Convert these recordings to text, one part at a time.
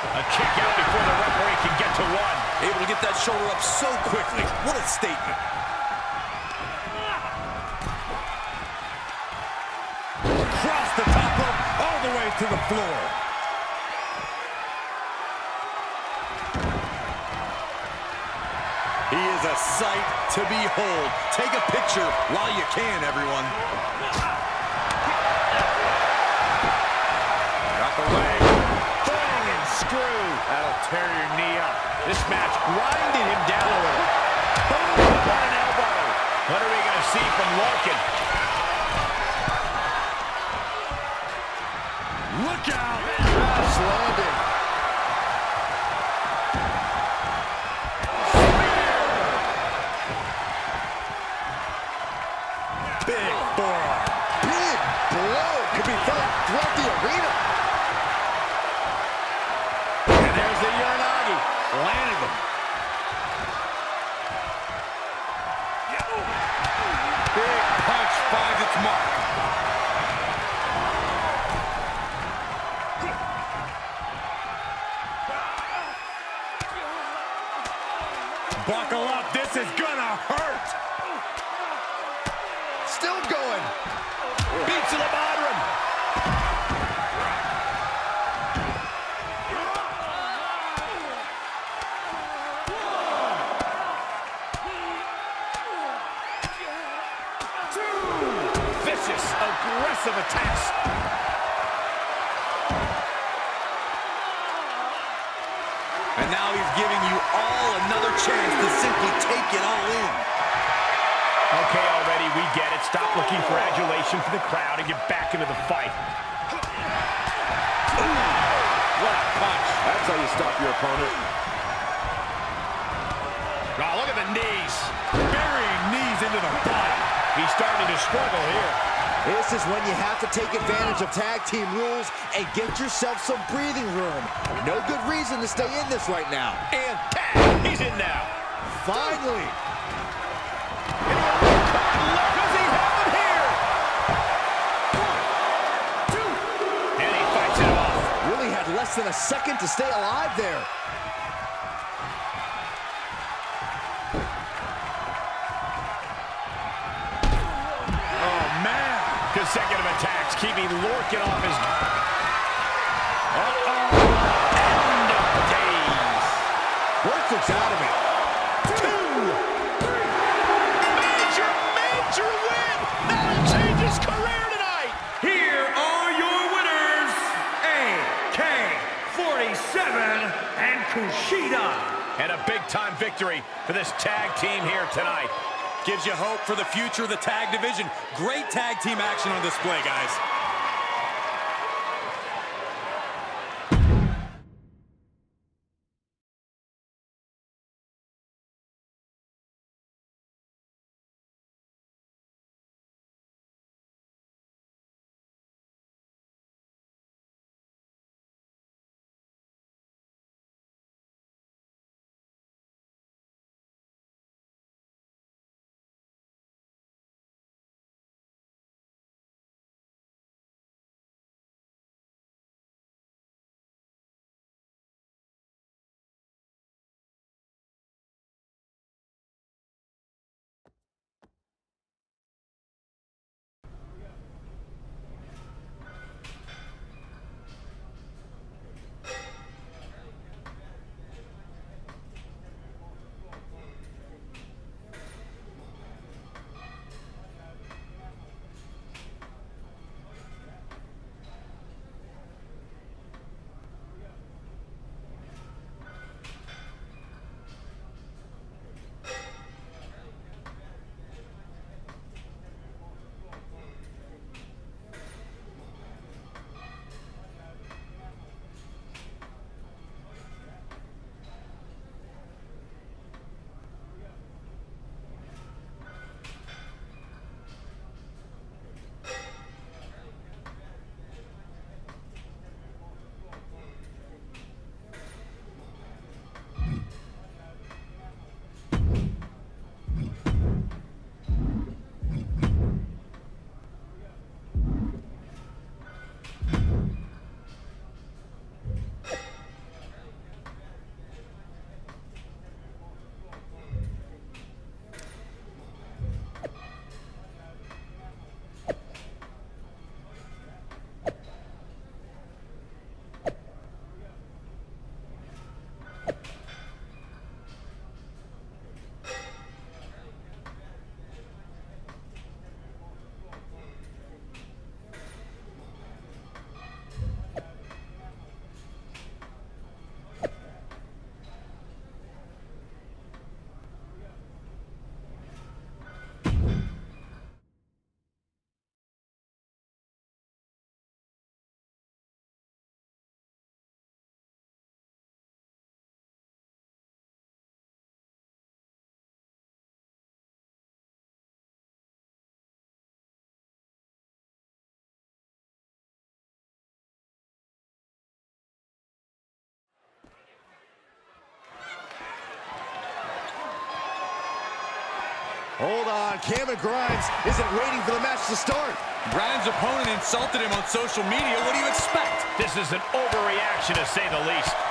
A kick out before the referee can get to one. Able to get that shoulder up so quickly. What a statement. Across the top rope, all the way to the floor. He is a sight to behold. Take a picture while you can, everyone. Your knee up. This match grinded him down a little. Boom, what an elbow. What are we going to see from Lorcan? Look out! Crash landing. Big forearm. Big blow could be felt throughout the arena. Still going. Get it. Stop looking for adulation for the crowd and get back into the fight. What a punch. That's how you stop your opponent. Oh, look at the knees. Burying knees into the body. He's starting to struggle here. This is when you have to take advantage of tag team rules and get yourself some breathing room. No good reason to stay in this right now. And tag, he's in now. Finally. A second to stay alive there. Oh, man. Consecutive attacks keeping Lorcan off his... Uh-oh. End of days. Lorcan's out of it. And a big-time victory for this tag team here tonight. Gives you hope for the future of the tag division. Great tag team action on display, guys. Hold on, Cameron Grimes isn't waiting for the match to start. Grimes' opponent insulted him on social media. What do you expect? This is an overreaction, to say the least.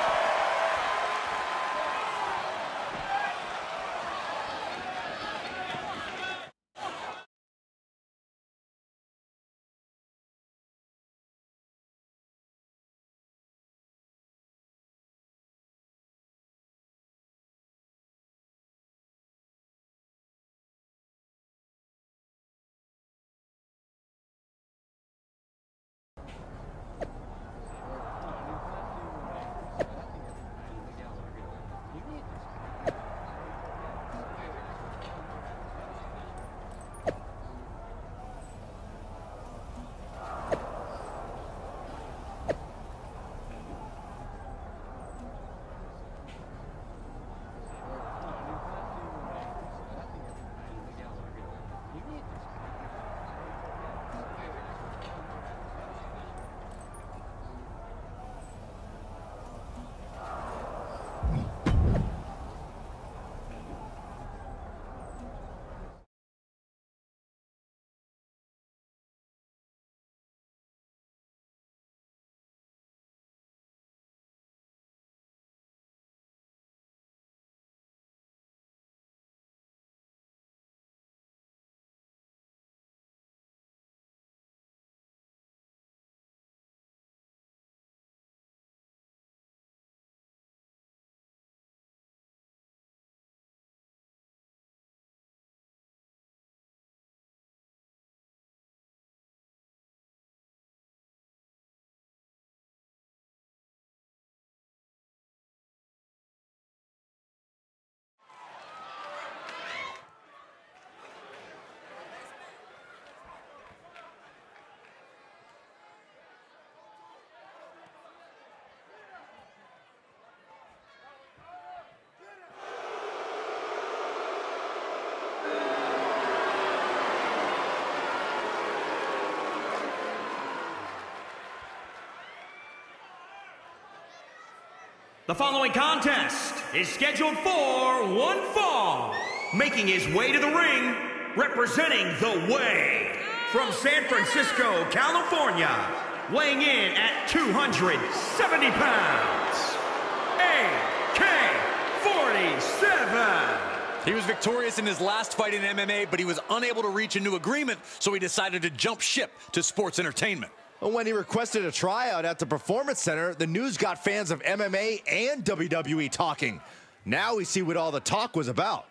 The following contest is scheduled for one fall. Making his way to the ring, representing the Way, from San Francisco, California, weighing in at 270 pounds, AK-47. He was victorious in his last fight in MMA, but he was unable to reach a new agreement, so he decided to jump ship to sports entertainment. When he requested a tryout at the Performance Center, the news got fans of MMA and WWE talking. Now we see what all the talk was about.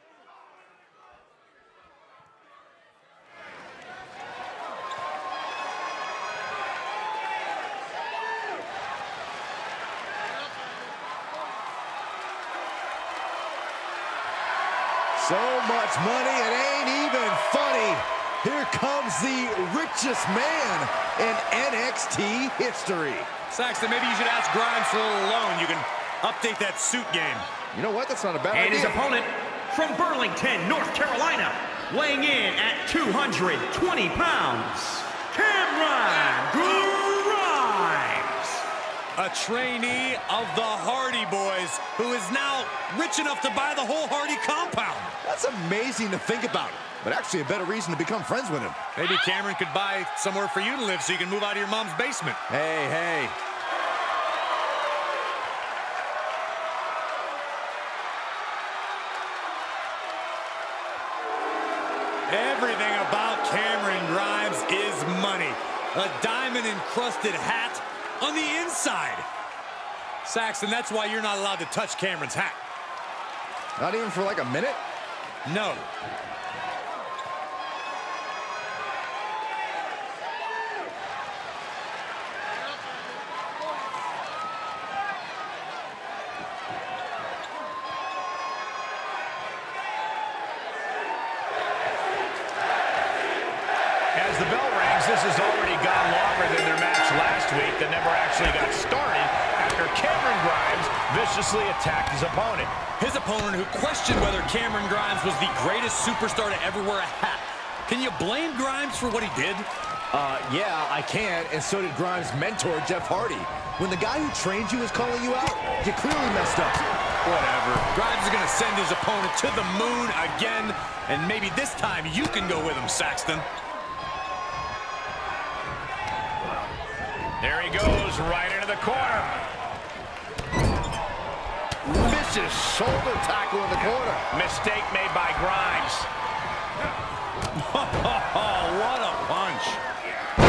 So much money, it ain't even funny. Here comes the richest man in NXT history. Saxton, maybe you should ask Grimes for a little loan. You can update that suit game. You know what? That's not a bad And idea. his opponent from Burlington, North Carolina, weighing in at 220 pounds, A trainee of the Hardy Boys, who is now rich enough to buy the whole Hardy compound. That's amazing to think about, but actually a better reason to become friends with him. Maybe Cameron could buy somewhere for you to live so you can move out of your mom's basement. Hey, hey. Everything about Cameron Grimes is money. A diamond-encrusted hat on the inside. Saxton, that's why you're not allowed to touch Cameron's hat. Not even for like a minute? No. As the bell rings, this has already gone longer than their match last week that never actually got started after Cameron Grimes viciously attacked his opponent. His opponent who questioned whether Cameron Grimes was the greatest superstar to ever wear a hat. Can you blame Grimes for what he did? Uh, yeah, I can, and so did Grimes' mentor, Jeff Hardy. When the guy who trained you is calling you out, you clearly messed up. Whatever. Grimes is going to send his opponent to the moon again, and maybe this time you can go with him, Saxton. There he goes, right into the corner. Vicious shoulder tackle in the corner. Mistake made by Grimes. Oh, what a punch.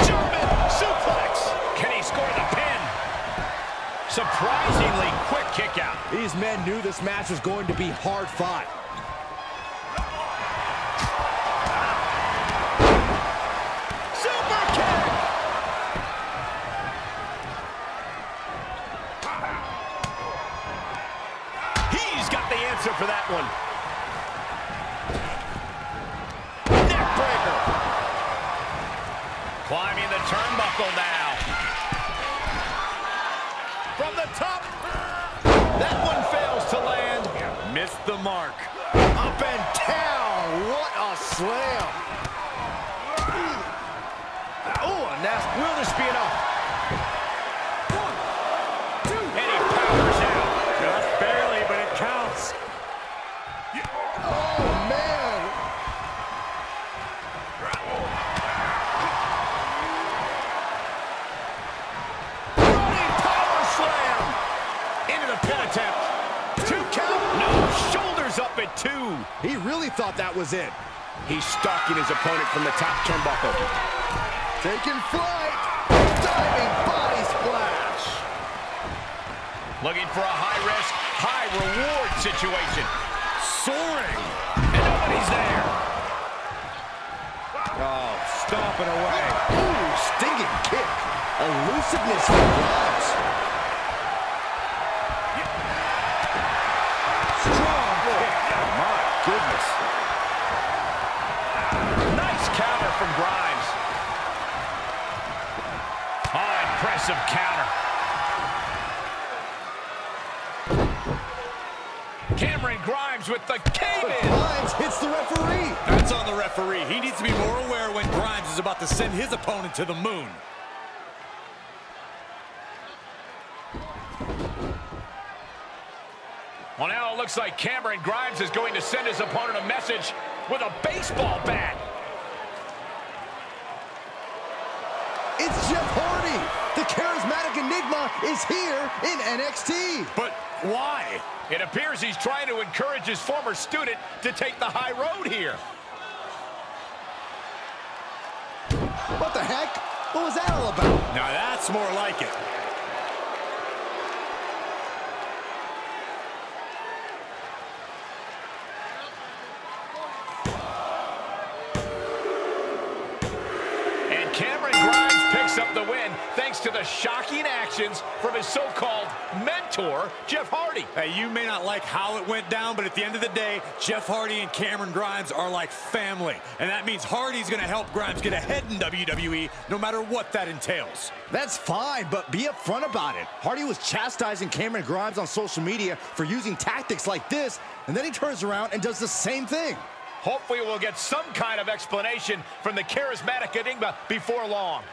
German suplex. Can he score the pin? Surprisingly quick kick out. These men knew this match was going to be hard fought. Mark. Up and down. What a slam. Oh, a nasty. Will this be two. He really thought that was it. He's stalking his opponent from the top turnbuckle. Taking flight. Diving body splash. Looking for a high-risk, high-reward situation. Soaring. And nobody's there. Oh, stomping away. Ooh, stinging kick. Elusiveness from Grimes. With the cave-in. Grimes hits the referee. That's on the referee. He needs to be more aware when Grimes is about to send his opponent to the moon. Well, now it looks like Cameron Grimes is going to send his opponent a message with a baseball bat. It's Jeff Hardy. The charismatic enigma is here in NXT. But why? It appears he's trying to encourage his former student to take the high road here. What the heck? What was that all about? Now that's more like it. Thanks to the shocking actions from his so-called mentor, Jeff Hardy. Hey, you may not like how it went down, but at the end of the day, Jeff Hardy and Cameron Grimes are like family. And that means Hardy's going to help Grimes get ahead in WWE, no matter what that entails. That's fine, but be upfront about it. Hardy was chastising Cameron Grimes on social media for using tactics like this, and then he turns around and does the same thing. Hopefully we'll get some kind of explanation from the charismatic Enigma before long.